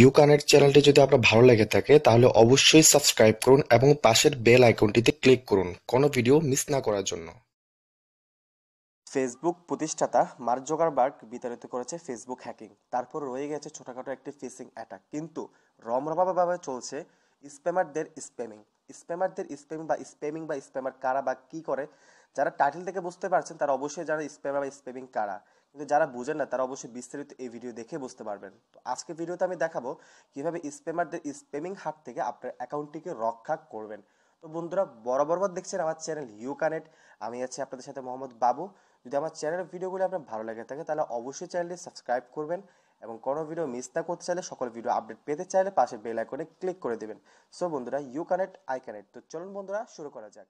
You connect চ্যানেলটি যদি আপনার ভালো লেগে থাকে, তাহলে অবশ্যই সাবস্ক্রাইব করুন এবং পাশের বেল আইকনটিতে ক্লিক করুন। কোনো ভিডিও মিস না করার জন্য। ফেসবুক প্রতিষ্ঠাতা মার্ক জোগারবার্গ বিতাড়িত করেছে ফেসবুক হ্যাকিং তারপর রয়ে গেছে ছোটখাটো একটি ফিশিং অ্যাটাক কিন্তু রমরমাভাবে চলছে স্প্যামারদের স্প্যামিং স্প্যামারদের স্প্যামিং বা স্প্যামিং বা স্প্যামার কারা বা কি করে, যারা টাইটেল থেকে বুঝতে পারছেন তারা অবশ্যই যারা স্প্যামার বা স্প্যামিং কারা। কিন্তু যারা বুঝেন না, তারা অবশ্যই বিস্তারিত এই ভিডিও দেখে বুঝতে পারবেন। তো আজকে ভিডিওতে আমি দেখাবো কীভাবে স্প্যামারদের স্প্যামিং হাত থেকে আপনার অ্যাকাউন্টটিকে রক্ষা করবেন। তো বন্ধুরা, বরাবর দেখছেন আমার চ্যানেল ইউ কানেক্ট আমি আছি আপনাদের সাথে মোহাম্মদ বাবু। যদি আমার চ্যানেলের ভিডিওগুলো আপনার ভালো লেগে থাকে, তাহলে অবশ্যই চ্যানেলটি সাবস্ক্রাইব করবেন এবং কোনো ভিডিও মিস না করতে চাইলে সকল ভিডিও আপডেট পেতে চাইলে পাশে বেল আইকনে ক্লিক করে দেবেন। সো বন্ধুরা ইউ কানেক্ট আই কানেক্ট তো চলুন বন্ধুরা, শুরু করা যাক।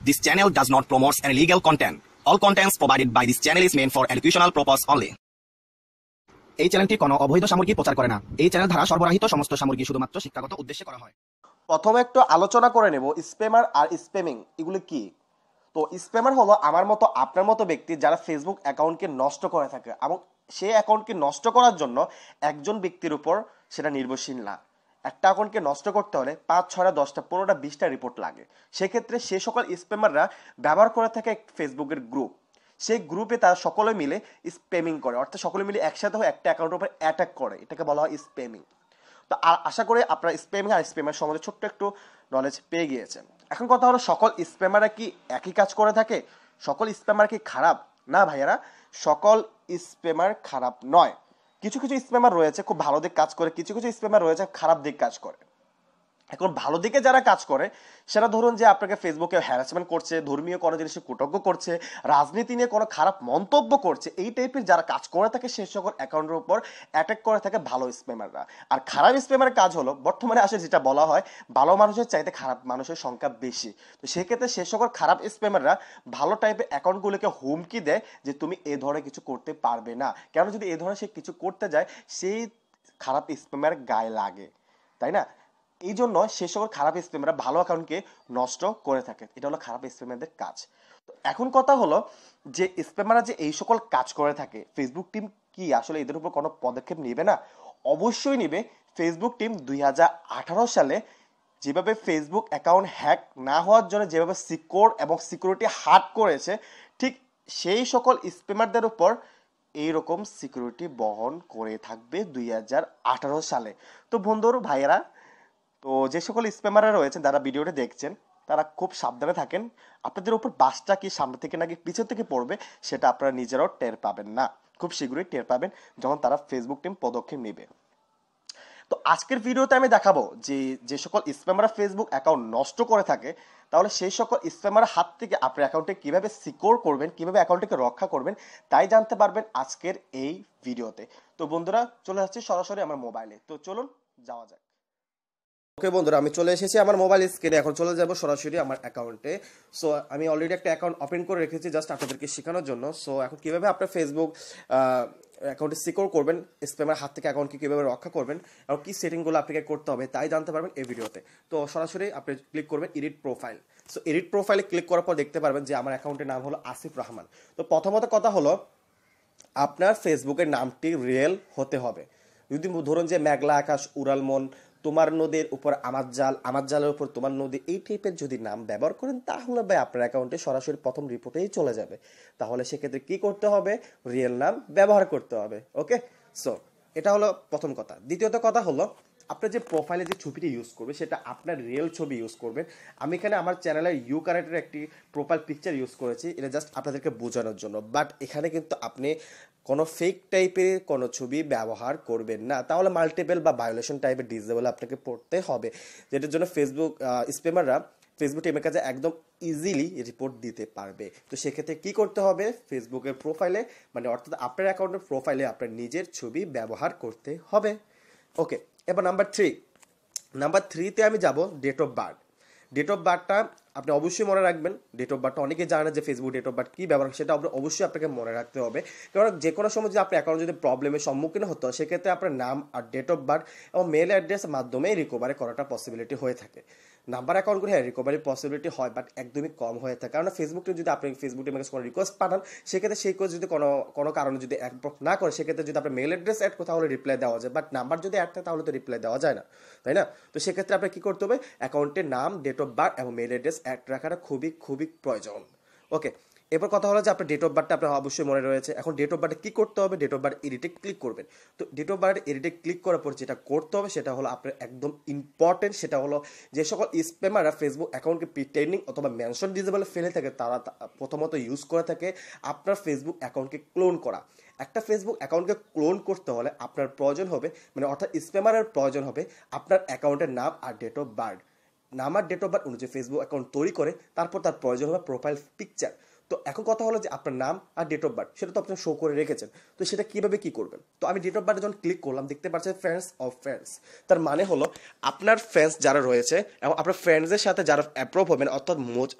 This channel does not promote any illegal content. All contents provided by this channel is meant for educational purpose only. এই চ্যানেলটি কোনো অবৈধ সামগ্রী প্রচার করে না এই চ্যানেল দ্বারা সরবরাহিত সমস্ত সামগ্রী শুধুমাত্র শিক্ষাগত উদ্দেশ্যে করা হয় প্রথমে একটু আলোচনা করে নেব স্প্যামার আর স্প্যামিং, এগুলো কি তো স্প্যামার হলো আমার মতো, আপনার মতো ব্যক্তি যারা ফেসবুক অ্যাকাউন্টকে নষ্ট করে থাকে এবং সেই অ্যাকাউন্টকে নষ্ট করার জন্য একজন ব্যক্তির উপর সেটা নির্ভরশীল না একটা অ্যাকাউন্টকে নষ্ট করতে হলে পাঁচ, ছয়টা, দশটা, পনেরোটা, বিশটা রিপোর্ট লাগে। সেক্ষেত্রে সে সকল স্প্যামাররা ব্যবহার করে থাকে ফেসবুকের গ্রুপ সেই গ্রুপে তারা সকলে মিলে স্প্যামিং করে। অর্থাৎ সকলে মিলে একসাথে একটা অ্যাকাউন্টের উপর অ্যাটাক করে। এটাকে বলা হয় স্প্যামিং তো আশা করি আপনারা স্প্যামিং আর স্প্যামের সম্বন্ধে ছোট্ট একটু নলেজ পেয়ে গিয়েছেন। এখন কথা হলো, সকল স্প্যামাররা কি একই কাজ করে থাকে? সকল স্প্যামার কি খারাপ? না ভাইয়ারা, সকল স্প্যামার খারাপ নয়। কিছু কিছু স্প্যামার রয়েছে, খুব ভালো দিক কাজ করে, কিছু কিছু স্প্যামার রয়েছে, খারাপ দিক কাজ করে। এখন ভালো দিকে যারা কাজ করে সেটা ধরুন যে আপনাকে ফেসবুকে হ্যারাসমেন্ট করছে, ধর্মীয় কোনো জিনিসে কুটজ্ঞ করছে, রাজনীতি নিয়ে কোনো খারাপ মন্তব্য করছে, এই টাইপের যারা কাজ করে থাকে সে সকল অ্যাকাউন্টের উপর অ্যাটাক করে থাকে ভালো স্প্যামাররা আর খারাপ স্প্যামারের কাজ হলো, বর্তমানে আসে যেটা বলা হয়, ভালো মানুষের চাইতে খারাপ মানুষের সংখ্যা বেশি। তো সেক্ষেত্রে সে সকল খারাপ স্প্যামাররা ভালো টাইপের অ্যাকাউন্টগুলোকে হুমকি দেয় যে তুমি এ ধরনের কিছু করতে পারবে না। কেন যদি এ ধরনের সে কিছু করতে যায়, সেই খারাপ স্প্যামার গায়ে লাগে। তাই না? এই জন্য সে সকল খারাপ স্প্যামাররা ভালো অ্যাকাউন্টকে নষ্ট করে থাকে। এটা হলো খারাপ স্প্যামারদের কাজ। তো এখন কথা হলো যে স্প্যামাররা যে এই সকল কাজ করে থাকে ফেসবুক টিম কি আসলে এদের উপর কোনো পদক্ষেপ নেবে না? অবশ্যই নেবে। ফেসবুক টিম দুই হাজার আঠারো সালে যেভাবে ফেসবুক অ্যাকাউন্ট হ্যাক না হওয়ার জন্য যেভাবে সিকিউর এবং সিকিউরিটি হার্ড করেছে, ঠিক সেই সকল স্প্যামারদের উপর এইরকম সিকিউরিটি বহন করে থাকবে দুই হাজার আঠারো সালে। তো বন্ধুর, ভাইয়েরা তো যে সকল স্প্যামাররা রয়েছেন, যারা ভিডিওটা দেখছেন, তারা খুব সাবধানে থাকেন। আপনাদের উপর বাসটা কি সামনে থেকে নাকি পিছন থেকে পড়বে, সেটা আপনারা নিজেরাও টের পাবেন না। খুব শীঘ্রই টের পাবেন যখন তারা ফেসবুক টিম পদক্ষেপ নেবে। তো আজকের ভিডিওতে আমি দেখাবো যে যে সকল স্প্যামাররা ফেসবুক অ্যাকাউন্ট নষ্ট করে থাকে, তাহলে সেই সকল স্প্যামার হাত থেকে আপনার অ্যাকাউন্টে কীভাবে সিকিউর করবেন, কীভাবে অ্যাকাউন্টটিকে রক্ষা করবেন, তাই জানতে পারবেন আজকের এই ভিডিওতে। তো বন্ধুরা, চলে যাচ্ছি সরাসরি আমার মোবাইলে তো চলুন, যাওয়া যাক। ওকে বন্ধুরা, আমি চলে এসেছি আমার মোবাইল স্ক্রিনে এখন চলে যাব সরাসরি আমার অ্যাকাউন্টে সো আমি অলরেডি একটা অ্যাকাউন্ট ওপেন করে রেখেছি জাস্ট আপনাদেরকে শেখানোর জন্য। সো এখন কীভাবে আপনার ফেসবুক অ্যাকাউন্টে সিকিউর করবেন স্প্যামের হাত থেকে অ্যাকাউন্টকে কীভাবে রক্ষা করবেন, এবং কী সেটিংগুলো আপনাকে করতে হবে তাই জানতে পারবেন এই ভিডিওতে তো। সরাসরি আপনি ক্লিক করবেন এডিট প্রোফাইল সো এডিট প্রোফাইলে ক্লিক করার পর দেখতে পারবেন যে আমার অ্যাকাউন্টের নাম হলো আসিফ রহমান। তো, প্রথমত কথা হলো, আপনার ফেসবুকের নামটি রিয়েল হতে হবে। যদি ধরুন যে মেঘলা আকাশ উড়ালমন তোমার নদীর উপর আমার জাল, আমার জালের উপর তোমার নদী, এই টাইপের যদি নাম ব্যবহার করেন, তাহলে ভাই আপনার অ্যাকাউন্টে সরাসরি প্রথম রিপোর্টেই চলে যাবে। তাহলে সেক্ষেত্রে কি করতে হবে? রিয়েল নাম ব্যবহার করতে হবে ওকে সো এটা হলো প্রথম কথা। দ্বিতীয়ত কথা হলো আপনার যে প্রোফাইলে যে ছবিটি ইউজ করবে, সেটা আপনার রিয়েল ছবি ইউজ করবেন। আমি এখানে আমার চ্যানেলের ইউ কারেক্টের একটি প্রোফাইল পিকচার ইউজ করেছি, এটা জাস্ট আপনাদেরকে বোঝানোর জন্য। বাট এখানে কিন্তু আপনি কোনো ফেক টাইপের কোনো ছবি ব্যবহার করবেন না। তাহলে মাল্টিপেল বা ভায়োলেশন টাইপের ডিসেবল আপনাকে পড়তে হবে। যেটার জন্য ফেসবুক স্পেমাররা ফেসবুক টিমের কাছে একদম ইজিলি রিপোর্ট দিতে পারবে। তো সেক্ষেত্রে কি করতে হবে? ফেসবুকের প্রোফাইলে মানে অর্থাৎ আপনার অ্যাকাউন্টের প্রোফাইলে আপনার নিজের ছবি ব্যবহার করতে হবে। ওকে এবার নাম্বার থ্রি নাম্বার থ্রিতে আমি যাব date of birth date of বার্থটা আপনি অবশ্যই মনে রাখবেন ডেট অফ বার্থটা অনেকে জানে যে ফেসবুক ডেট অফ বার্থ কী ব্যবহার, সেটা অবশ্যই আপনাকে মনে রাখতে হবে। কারণ যে কোনো সময় যদি আপনার অ্যাকাউন্ট যদি প্রবলেমের সম্মুখীন হতো সেক্ষেত্রে আপনার নাম আর ডেট অফ বার্থ এবং মেল অ্যাড্রেস মাধ্যমে রিকভারি করাটা পসিবিলিটি হয়ে থাকে। নাম্বার অ্যাকাউন্টগুলো হ্যাঁ রিকভারি পসিবিলিটি হয় বাট একদমই কম হয়ে থাকে। কারণ ফেসবুকে যদি আপনি ফেসবুক কাছে কোনো রিকোয়েস্ট পাঠান, সেক্ষেত্রে সেই রিকোয়েস্ট যদি কোনো কোনো কারণে যদি অ্যাপ্রুভ না করে, সেক্ষেত্রে যদি আপনার মেল অ্যাড্রেস অ্যাড করে, তাহলে রিপ্লাই দেওয়া যায়। বাট নাম্বার যদি অ্যাড থাকে, তাহলে তো রিপ্লাই দেওয়া যায় না। তাই না? তো সেক্ষেত্রে আপনার কী করতে হবে? অ্যাকাউন্টের নাম ডেট অফ বার্থ এবং মেল অ্যাড্রেস অ্যাড রাখাটা খুবই খুবই প্রয়োজন। ওকে এরপর কথা হলো যে আপনার ডেট অফ বার্থটা আপনার অবশ্যই মনে রয়েছে। এখন ডেট অফ বার্থে কী করতে হবে? ডেট অফ বার্থ এডিটে ক্লিক করবেন। তো ডেট অফ বার্থ এডিটে ক্লিক করার পর যেটা করতে হবে সেটা হলো আপনার একদম ইম্পর্টেন্ট সেটা হলো যে সকল স্প্যামাররা ফেসবুক অ্যাকাউন্টকে প্রিটেন্ডিং অথবা মেনশন ডিজেবলে ফেলে থাকে, তারা প্রথমত ইউজ করে থাকে আপনার ফেসবুক অ্যাকাউন্টকে ক্লোন করা। একটা ফেসবুক অ্যাকাউন্টকে ক্লোন করতে হলে আপনার প্রয়োজন হবে মানে অর্থাৎ স্প্যামারের প্রয়োজন হবে আপনার অ্যাকাউন্টের নাম আর ডেট অফ বার্থ নাম আর ডেট অফ বার্থ অনুযায়ী ফেসবুক অ্যাকাউন্ট তৈরি করে, তারপর তার প্রয়োজন হবে প্রোফাইল পিকচার তো এখন কথা হলো যে আপনার নাম আর ডেট অফ বার্থ সেটা তো আপনি শো করে রেখেছেন। তো সেটা কীভাবে কি করবেন? তো আমি ডেট অফ বার্থে যখন ক্লিক করলাম, দেখতে পাচ্ছেন ফ্রেন্ডস অফ ফ্রেন্ডস তার মানে হলো আপনার ফ্রেন্ডস যারা রয়েছে এবং আপনার ফ্রেন্ডসের সাথে যারা অ্যাপ্রুভ হবেন, অর্থাৎ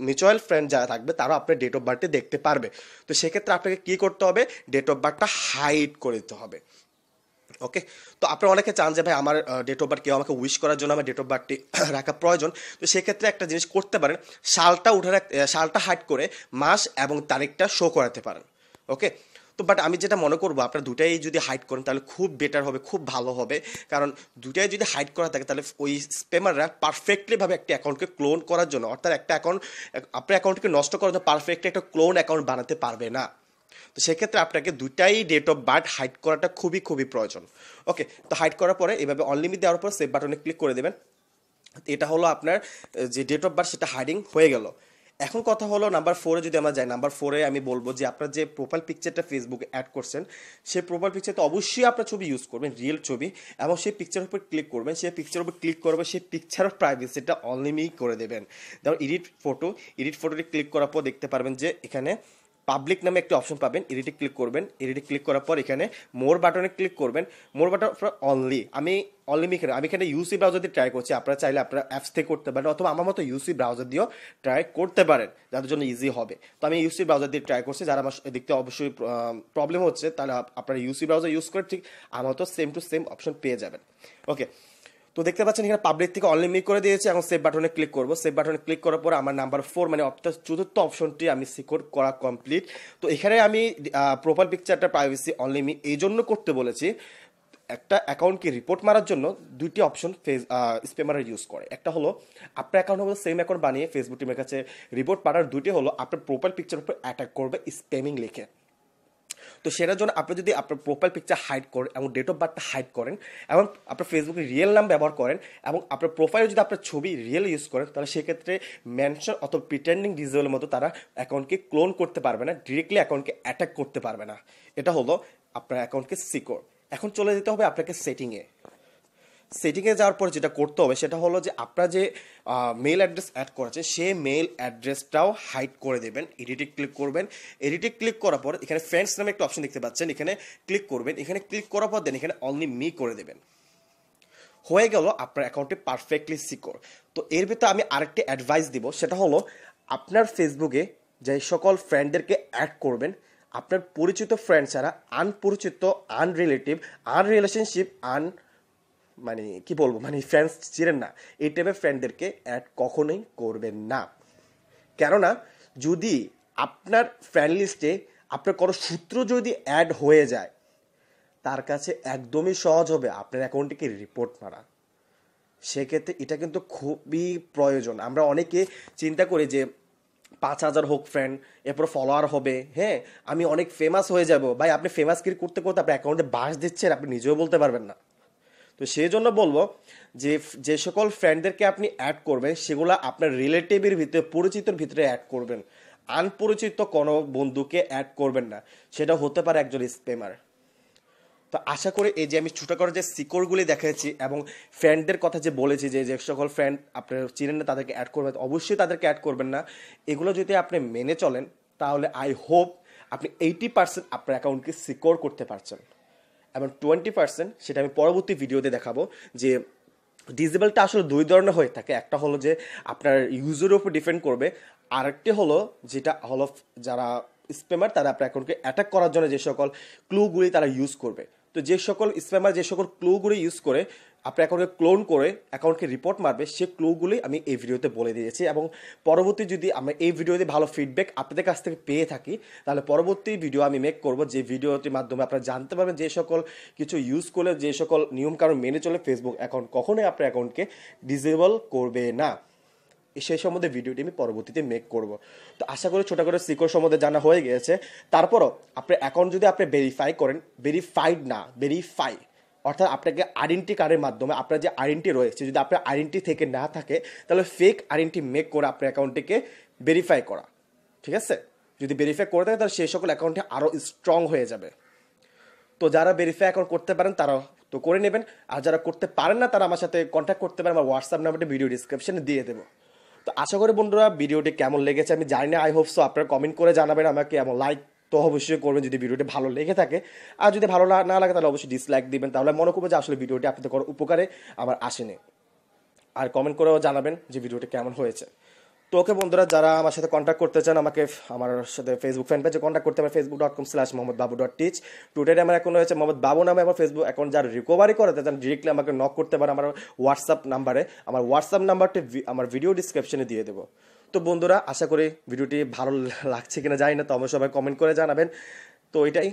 মিউচুয়াল ফ্রেন্ড যারা থাকবে তারা আপনার ডেট অফ বার্থটি দেখতে পারবে। তো সেক্ষেত্রে আপনাকে কী করতে হবে? ডেট অফ বার্থটা হাইড করে দিতে হবে। ওকে তো আপনারা অনেকে চান যে, ভাই, আমার ডেট অফ বার্থ কেউ আমাকে উইশ করার জন্য আমার ডেট অফ বার্থটি রাখা প্রয়োজন। তো সেক্ষেত্রে একটা জিনিস করতে পারেন, সালটা উঠে রাখ সালটা হাইড করে মাস এবং তারিখটা শো করাতে পারেন। ওকে তো বাট আমি যেটা মনে করব, আপনারা দুটাই যদি হাইড করেন, তাহলে খুব বেটার হবে, খুব ভালো হবে। কারণ দুটাই যদি হাইড করা থাকে, তাহলে ওই স্পেমাররা পারফেক্টলিভাবে একটা অ্যাকাউন্টকে ক্লোন করার জন্য, অর্থাৎ একটা অ্যাকাউন্ট আপনার অ্যাকাউন্টকে নষ্ট করার জন্য পারফেক্টলি একটা ক্লোন অ্যাকাউন্ট বানাতে পারবে না। তো সেক্ষেত্রে আপনাকে দুটাই ডেট অফ বার্থ হাইড করাটা খুবই খুবই প্রয়োজন। ওকে তো হাইড করার পরে এভাবে অনলিমিট দেওয়ার পর সেভ বাটনে ক্লিক করে দেবেন। এটা হলো আপনার যে ডেট অফ বার্থ সেটা হাইডিং হয়ে গেল। এখন কথা হলো নাম্বার ফোরে যদি আমরা যাই নাম্বার ফোরে আমি বলব যে আপনার যে প্রোফাইল পিকচারটা ফেসবুকে অ্যাড করছেন, সেই প্রোফাইল পিকচারতে অবশ্যই আপনার ছবি ইউজ করবেন রিয়েল ছবি। এবং সেই পিকচারের উপর ক্লিক করবেন, সেই পিকচারের উপর ক্লিক করবে সেই পিকচারের প্রাইভেসিটা অনলিমিট করে দেবেন। যেমন এডিট ফটো এডিট ফটোটি ক্লিক করার পর দেখতে পারবেন যে এখানে পাবলিক নামে একটি অপশন পাবেন এডিটে ক্লিক করবেন এডিটে ক্লিক করার পর এখানে মোর বাটনে ক্লিক করবেন মোর বাটন ফর অনলি আমি অনলি এখানে, আমি এখানে ইউসি ব্রাউজার দিয়ে ট্রাই করছি, আপনারা চাইলে আপনারা অ্যাপস থেকে করতে পারেন, অথবা আমার মতো ইউসি ব্রাউজার দিয়েও ট্রাই করতে পারেন, যাদের জন্য ইজি হবে। তো আমি ইউসি ব্রাউজার দিয়ে ট্রাই করছি, যারা আমার দেখতে অবশ্যই প্রবলেম হচ্ছে, তাহলে আপ- আপনারা ইউসি ব্রাউজার ইউজ করে ঠিক আমার মতো সেম টু সেম অপশন পেয়ে যাবেন। ওকে তো দেখতে পাচ্ছেন এখানে পাবলিক থেকে অনলিমিট করে দিয়েছে এখন সেভ বাটনে ক্লিক করব। সেভ বাটনে ক্লিক করার পর আমার নাম্বার ফোর মানে অর্থাৎ চতুর্থ অপশনটি আমি সিকিউর করা কমপ্লিট তো এখানে আমি প্রোফাইল পিকচারটা প্রাইভেসি অনলিমিট এই জন্য করতে বলেছি। একটা অ্যাকাউন্টকে রিপোর্ট মারার জন্য দুইটি অপশন ফেস স্পেমার ইউজ করে। একটা হলো, আপনার অ্যাকাউন্ট হলো সেম অ্যাকাউন্ট বানিয়ে ফেসবুক টিমের কাছে রিপোর্ট পাঠার দুইটি হলো, আপনার প্রোফাইল পিকচার উপর অ্যাটাক করবে স্প্যামিং লিখে। তো সেটার জন্য আপনি যদি আপনার প্রোফাইল পিকচার হাইড করেন এবং ডেট অফ বার্থটা হাইড করেন এবং আপনার ফেসবুকে রিয়েল নাম ব্যবহার করেন এবং আপনার প্রোফাইলে যদি আপনার ছবি রিয়েল ইউজ করেন, তাহলে সেক্ষেত্রে মেনশন অথবা প্রিটেন্ডিং ডিজিটালের মতো তারা অ্যাকাউন্টকে ক্লোন করতে পারবে না ডিরেক্টলি অ্যাকাউন্টকে অ্যাটাক করতে পারবে না। এটা হলো আপনার অ্যাকাউন্টকে সিকোর এখন চলে যেতে হবে আপনাকে সেটিংয়ে সেটিংয়ে যাওয়ার পর যেটা করতে হবে সেটা হলো যে আপনার যে মেল অ্যাড্রেস অ্যাড করেছে, সে মেল অ্যাড্রেসটাও হাইড করে দেবেন এডিটে ক্লিক করবেন এডিটে ক্লিক করার পর এখানে ফ্রেন্ডস নামে একটা অপশন দেখতে পাচ্ছেন, এখানে ক্লিক করবেন, এখানে ক্লিক করার পর দেন এখানে অনলি মি করে দেবেন। হয়ে গেল আপনার অ্যাকাউন্টটি পারফেক্টলি সিকিউর তো এর ভিতরে আমি আরেকটি অ্যাডভাইস দিব, সেটা হলো আপনার ফেসবুকে যে সকল ফ্রেন্ডদেরকে অ্যাড করবেন, আপনার পরিচিত ফ্রেন্ড ছাড়া আনপরিচিত আনরিলেটিভ আন রিলেশনশিপ আন মানে কি বলব মানে ফ্রেন্ডস ছিলেন না। এই টাইপের ফ্রেন্ডদেরকে অ্যাড কখনোই করবেন না। কেননা, যদি আপনার ফ্রেন্ড লিস্টে আপনার কোনো সূত্র যদি অ্যাড হয়ে যায়, তার কাছে একদমই সহজ হবে আপনার অ্যাকাউন্টটিকে রিপোর্ট মারা। সেক্ষেত্রে এটা কিন্তু খুবই প্রয়োজন। আমরা অনেকে চিন্তা করি যে, পাঁচ হাজার হোক ফ্রেন্ড এরপর ফলোয়ার হবে। হ্যাঁ আমি অনেক ফেমাস হয়ে যাব। ভাই, আপনি ফেমাস কি করতে করতে আপনার অ্যাকাউন্টে বাস দিচ্ছেন, আপনি নিজেও বলতে পারবেন না। তো সেই জন্য বলব যে যে সকল ফ্রেন্ডদেরকে আপনি অ্যাড করবেন, সেগুলো আপনার রিলেটিভের ভিতরে, পরিচিতর ভিতরে অ্যাড করবেন। আনপরিচিত কোনো বন্ধুকে অ্যাড করবেন না। সেটা হতে পারে একজন স্পেমার তো আশা করি এই যে আমি ছোটো করে যে সিকোরগুলি দেখাচ্ছি এবং ফ্রেন্ডদের কথা যে বলেছি যে যে সকল ফ্রেন্ড আপনার চিনেন না, তাদেরকে অ্যাড করবেন, অবশ্যই তাদেরকে অ্যাড করবেন না। এগুলো যদি আপনি মেনে চলেন, তাহলে আই হোপ আপনি এইটি পার্সেন্ট আপনার অ্যাকাউন্টকে সিকিওর করতে পারছেন। এবং টোয়েন্টি পার্সেন্ট সেটা আমি পরবর্তী ভিডিওতে দেখাবো যে ডিজেবলটা আসলে দুই ধরনের হয়ে থাকে। একটা হলো যে আপনার ইউজের উপর ডিপেন্ড করবে। আরেকটি হলো যেটা হলো যারা স্পেমার তারা আপনার অ্যাকাউন্টকে অ্যাটাক করার জন্য যে সকল ক্লুগুলি তারা ইউজ করবে। তো যে সকল স্প্যামার যে সকল ক্লুগুলো ইউজ করে আপনার অ্যাকাউন্টকে ক্লোন করে অ্যাকাউন্টকে রিপোর্ট মারবে, সে ক্লুগুলি আমি এই ভিডিওতে বলে দিয়েছি এবং পরবর্তী যদি আমরা এই ভিডিওতে ভালো ফিডব্যাক আপনাদের কাছ থেকে পেয়ে থাকি, তাহলে পরবর্তী ভিডিও আমি মেক করব যে ভিডিওটির মাধ্যমে আপনারা জানতে পারবেন যে সকল কিছু ইউজ করলে, যে সকল নিয়মকানুন মেনে চলে ফেসবুক অ্যাকাউন্ট কখনোই আপনার অ্যাকাউন্টকে ডিসেবল করবে না। সেই সম্বন্ধে ভিডিওটি আমি পরবর্তীতে মেক করব। তো আশা করি ছোটো করে সিকোর সম্বন্ধে জানা হয়ে গিয়েছে তারপরও আপনার অ্যাকাউন্ট যদি আপনি ভেরিফাই করেন ভেরিফাইড না ভেরিফাই অর্থাৎ আপনাকে আইডেন্টি কার্ডের মাধ্যমে আপনার যে আইডেন্টি রয়েছে, যদি আপনার আইডেন্টি থেকে না থাকে, তাহলে ফেক আইডেন্টি মেক করে আপনার অ্যাকাউন্টটিকে ভেরিফাই করা। ঠিক আছে? যদি ভেরিফাই করে থাকে, তাহলে সেই সকল অ্যাকাউন্টে আরও স্ট্রং হয়ে যাবে। তো যারা ভেরিফাই অ্যাকাউন্ট করতে পারেন তারা তো করে নেবেন। আর যারা করতে পারেন না, তারা আমার সাথে কন্ট্যাক্ট করতে পারেন। আমার হোয়াটসঅ্যাপ নাম্বারটা ভিডিও ডিসক্রিপশনে দিয়ে দেবো। তো আশা করি বন্ধুরা ভিডিওটি কেমন লেগেছে আমি জানি না আই হোপ সো আপনারা কমেন্ট করে জানাবেন আমাকে এমন লাইক তো অবশ্যই করবেন যদি ভিডিওটি ভালো লেগে থাকে। আর যদি ভালো না- লাগে তাহলে অবশ্যই ডিসলাইক দিবেন, তাহলে মনে করব যে আসলে ভিডিওটি আপনাদের কোনো উপকারে আমার আসেনি। আর কমেন্ট করেও জানাবেন যে ভিডিওটি কেমন হয়েছে। তো ওকে বন্ধুরা, যারা আমার সাথে কন্ট্যাক্ট করতে চান, আমাকে আমার সাথে ফেসবুক ফ্যান পেজে কন্ট্যাক্ট করতে পারে Facebook dot com slash Mohammad Babu dot teach টুইটারে আমার এখন রয়েছে মোহাম্মদ বাবু নামে আমার ফেসবুক অ্যাকাউন্ট যারা রিকভারি করাতে চান ডিরেক্টলি আমাকে নক করতে পারে আমার হোয়াটসঅ্যাপ নাম্বারে আমার হোয়াটসঅ্যাপ নাম্বারটি আমার ভিডিও ডিসক্রিপশনে দিয়ে দেবো। তো বন্ধুরা, আশা করি ভিডিওটি ভালো লাগছে কিনা জানি না তো অবশ্যই সবাই কমেন্ট করে জানাবেন। তো এটাই।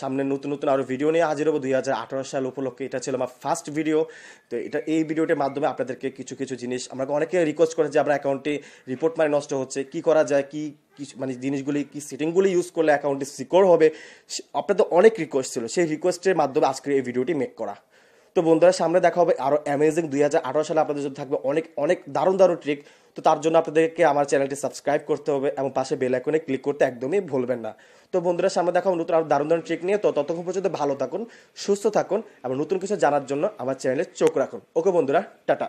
সামনে নতুন নতুন আরও ভিডিও নিয়ে হাজির হব। দুই হাজার আঠারো সাল উপলক্ষে এটা ছিল আমার ফার্স্ট ভিডিও তো এটা, এই ভিডিওটির মাধ্যমে আপনাদেরকে কিছু কিছু জিনিস আমাকে অনেকে রিকোয়েস্ট করে যে আমরা অ্যাকাউন্টে রিপোর্ট মানে নষ্ট হচ্ছে। কি করা যায়? কি কিছু মানে জিনিসগুলি, কি সেটিংগুলি ইউজ করলে অ্যাকাউন্টটি সিকিউর হবে? আপনাদের অনেক রিকোয়েস্ট ছিল। সেই রিকোয়েস্টের মাধ্যমে আজকের এই ভিডিওটি মেক করা। তো বন্ধুরা, সামনে দেখা হবে আরও অ্যামেজিং দুই হাজার আঠারো সালে আপনাদের জন্য থাকবে অনেক অনেক দারুণ দারুণ ট্রিক তো তার জন্য আপনাদেরকে আমার চ্যানেলটি সাবস্ক্রাইব করতে হবে এবং পাশে বেল আইকনে ক্লিক করতে একদমই ভুলবেন না। তো বন্ধুরা, সামনে দেখা হবে নতুন আরও দারুণ দারুণ ট্রিক নিয়ে। তো ততক্ষণ পর্যন্ত ভালো থাকুন, সুস্থ থাকুন এবং নতুন কিছু জানার জন্য আমার চ্যানেলে চোখ রাখুন। ওকে বন্ধুরা, টাটা।